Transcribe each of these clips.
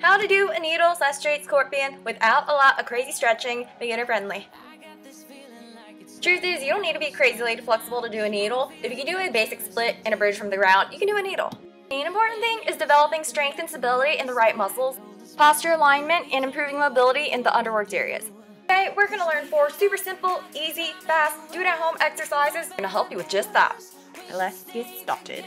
How to do a needle slash straight scorpion without a lot of crazy stretching, beginner friendly. Truth is, you don't need to be crazy crazily flexible to do a needle. If you can do a basic split and a bridge from the ground, you can do a needle. The main important thing is developing strength and stability in the right muscles, posture alignment, and improving mobility in the underworked areas. Today, we're going to learn four super simple, easy, fast, do-it-at-home exercises to help you with just that. Let's get started.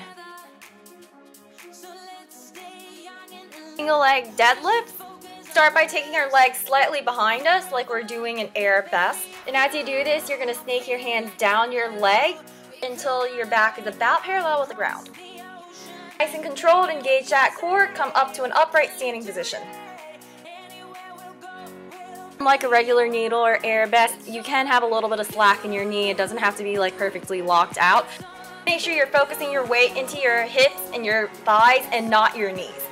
Single leg deadlifts. Start by taking our legs slightly behind us like we're doing an arabesque. And as you do this, you're gonna snake your hands down your leg until your back is about parallel with the ground. Nice and controlled, engage that core, come up to an upright standing position. Like a regular needle or arabesque, you can have a little bit of slack in your knee. It doesn't have to be like perfectly locked out. Make sure you're focusing your weight into your hips and your thighs and not your knees.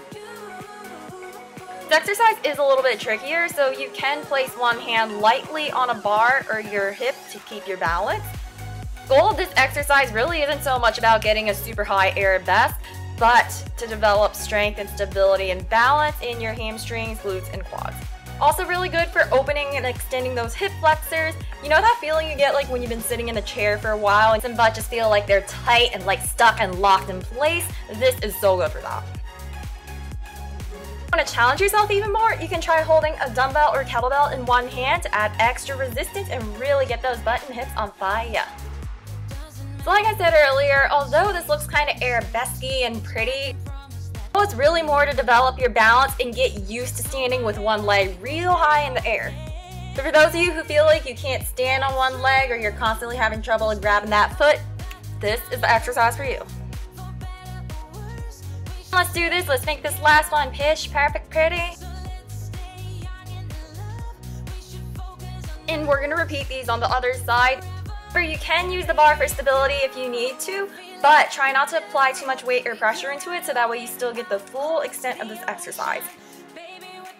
This exercise is a little bit trickier, so you can place one hand lightly on a bar or your hip to keep your balance. Goal of this exercise really isn't so much about getting a super high arabesque, but to develop strength and stability and balance in your hamstrings, glutes, and quads. Also really good for opening and extending those hip flexors. You know that feeling you get like when you've been sitting in a chair for a while and some butt just feel like they're tight and like stuck and locked in place? This is so good for that. Want to challenge yourself even more? You can try holding a dumbbell or kettlebell in one hand to add extra resistance and really get those butt and hips on fire. So like I said earlier, although this looks kind of arabesque and pretty, it's really more to develop your balance and get used to standing with one leg real high in the air. So for those of you who feel like you can't stand on one leg or you're constantly having trouble grabbing that foot, this is the exercise for you. Let's do this. Let's make this last one pitch perfect pretty. And we're gonna repeat these on the other side. Or you can use the bar for stability if you need to, but try not to apply too much weight or pressure into it so that way you still get the full extent of this exercise.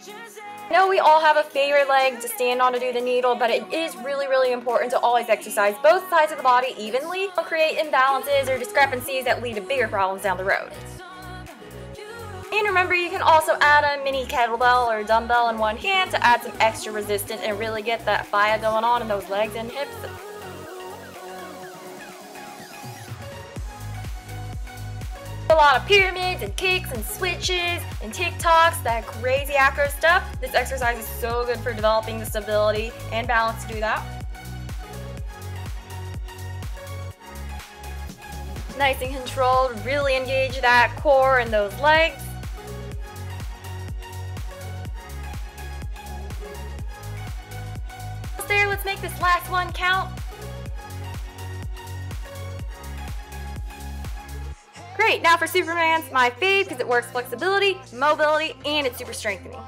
I know we all have a favorite leg to stand on to do the needle, but it is really, really important to always exercise both sides of the body evenly. Don't create imbalances or discrepancies that lead to bigger problems down the road. Remember, you can also add a mini kettlebell or dumbbell in one hand to add some extra resistance and really get that fire going on in those legs and hips. A lot of pyramids and kicks and switches and TikToks, that crazy acro stuff. This exercise is so good for developing the stability and balance to do that. Nice and controlled, really engage that core and those legs. There, let's make this last one count. Great, now for Superman's, my fave because it works flexibility, mobility, and it's super strengthening.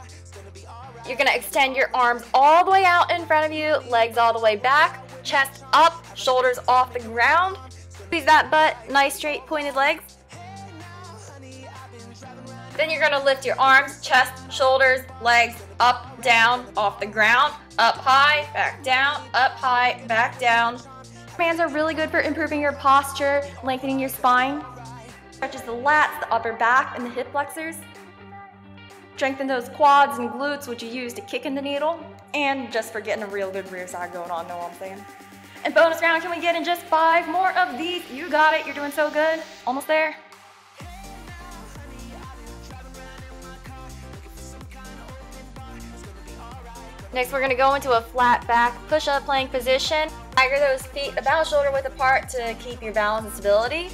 You're gonna extend your arms all the way out in front of you, legs all the way back, chest up, shoulders off the ground. Squeeze that butt, nice straight pointed legs. Then you're gonna lift your arms, chest, shoulders, legs, up, down, off the ground, up high, back down, up high, back down. Bands are really good for improving your posture, lengthening your spine. Stretches the lats, the upper back, and the hip flexors. Strengthen those quads and glutes, which you use to kick in the needle. And just for getting a real good rear side going on, know what I'm saying? And bonus round, can we get in just five more of these? You got it, you're doing so good. Almost there. Next, we're gonna go into a flat back push-up plank position. Stagger those feet about shoulder width apart to keep your balance and stability.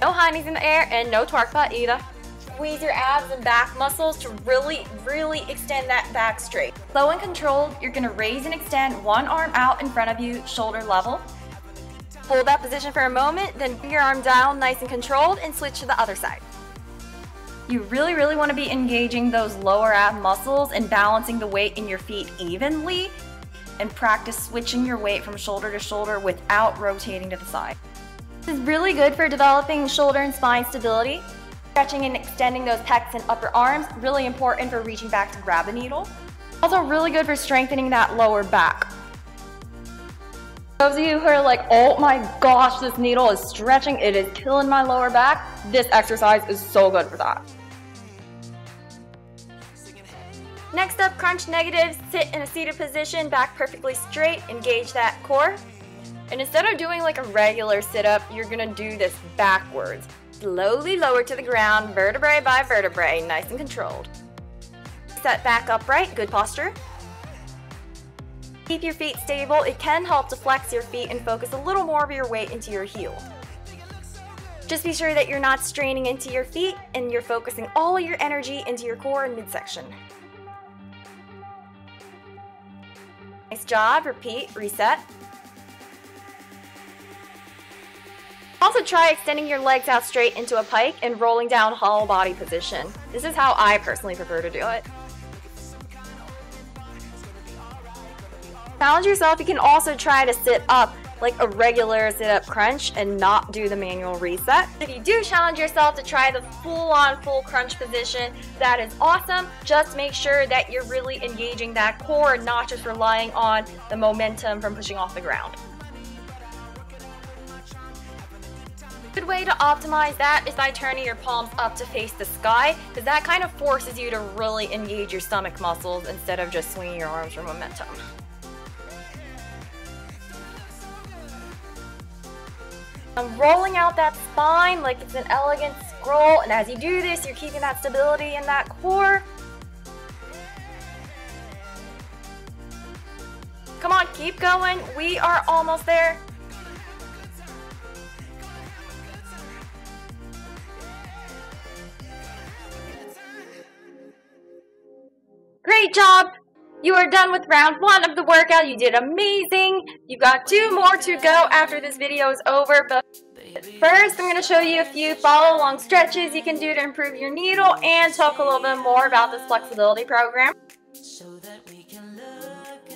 No high knees in the air and no torque butt either. Squeeze your abs and back muscles to really, really extend that back straight. Slow and controlled, you're gonna raise and extend one arm out in front of you, shoulder level. Hold that position for a moment, then bring your arm down nice and controlled and switch to the other side. You really, really want to be engaging those lower ab muscles and balancing the weight in your feet evenly and practice switching your weight from shoulder to shoulder without rotating to the side. This is really good for developing shoulder and spine stability, stretching and extending those pecs and upper arms, really important for reaching back to grab a needle. Also really good for strengthening that lower back. Those of you who are like, oh my gosh, this needle is stretching, it is killing my lower back, this exercise is so good for that. Next up, crunch negatives. Sit in a seated position, back perfectly straight, engage that core. And instead of doing like a regular sit-up, you're gonna do this backwards. Slowly lower to the ground, vertebrae by vertebrae, nice and controlled. Set back upright, good posture. Keep your feet stable. It can help to flex your feet and focus a little more of your weight into your heel. Just be sure that you're not straining into your feet and you're focusing all your energy into your core and midsection. Nice job, repeat, reset. Also try extending your legs out straight into a pike and rolling down hollow body position. This is how I personally prefer to do it. Challenge yourself, you can also try to sit up like a regular sit-up crunch and not do the manual reset. If you do challenge yourself to try the full-on full crunch position, that is awesome. Just make sure that you're really engaging that core and not just relying on the momentum from pushing off the ground. good way to optimize that is by turning your palms up to face the sky because that kind of forces you to really engage your stomach muscles instead of just swinging your arms for momentum. I'm rolling out that spine like it's an elegant scroll and as you do this you're keeping that stability in that core. Come on, keep going. We are almost there. Great job! You are done with round one of the workout. You did amazing. You've got two more to go after this video is over. But first, I'm going to show you a few follow along stretches you can do to improve your needle and talk a little bit more about this flexibility program.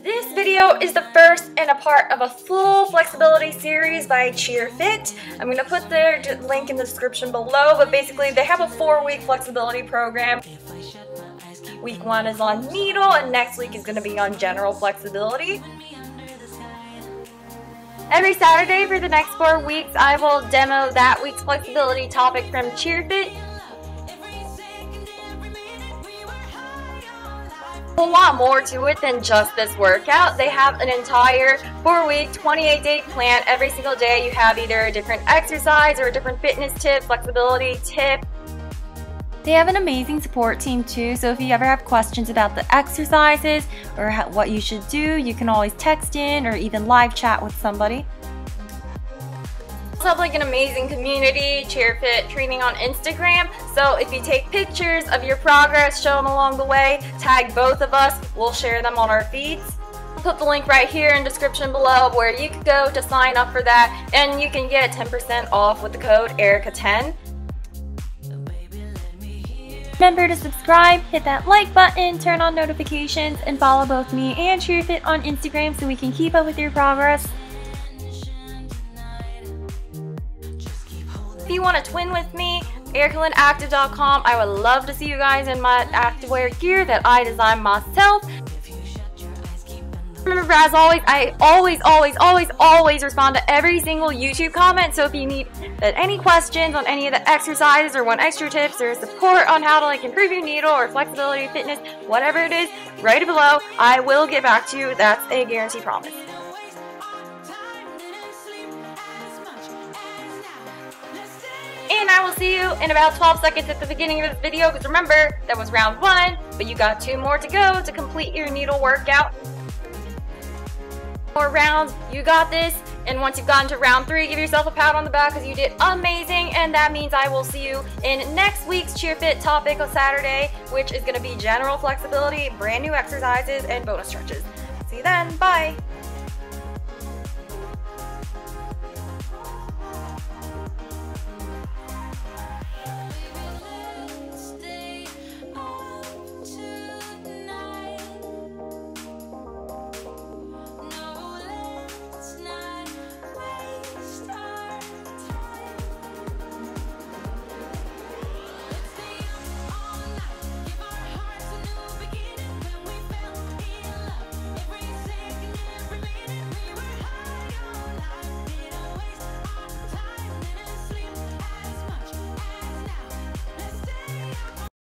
This video is the first and a part of a full flexibility series by CheerFit. I'm going to put their link in the description below, but basically they have a four-week flexibility program. Week one is on needle, and next week is going to be on general flexibility. Every Saturday for the next four weeks, I will demo that week's flexibility topic from CheerFit. A lot more to it than just this workout. They have an entire four week, 28 day plan. Every single day, you have either a different exercise or a different fitness tip, flexibility tip, they have an amazing support team too, so if you ever have questions about the exercises or what you should do, you can always text in or even live chat with somebody. Also have like an amazing community, CheerFit training on Instagram. So if you take pictures of your progress, show them along the way, tag both of us, we'll share them on our feeds. Put the link right here in description below where you can go to sign up for that and you can get 10% off with the code ERICA10. Remember to subscribe, hit that like button, turn on notifications, and follow both me and CheerFit on Instagram so we can keep up with your progress. If you want to twin with me, ericalinactive.com. I would love to see you guys in my activewear gear that I designed myself. Remember, as always, I always, always, always, always respond to every single YouTube comment. So if you need uh, any questions on any of the exercises or want extra tips or support on how to like improve your needle or flexibility, fitness, whatever it is, write it below. I will get back to you. That's a guarantee promise. And I will see you in about 12 seconds at the beginning of this video because remember, that was round one, but you got two more to go to complete your needle workout more rounds. You got this. And once you've gotten to round three, give yourself a pat on the back because you did amazing. And that means I will see you in next week's CheerFit topic of Saturday, which is going to be general flexibility, brand new exercises, and bonus stretches. See you then. Bye.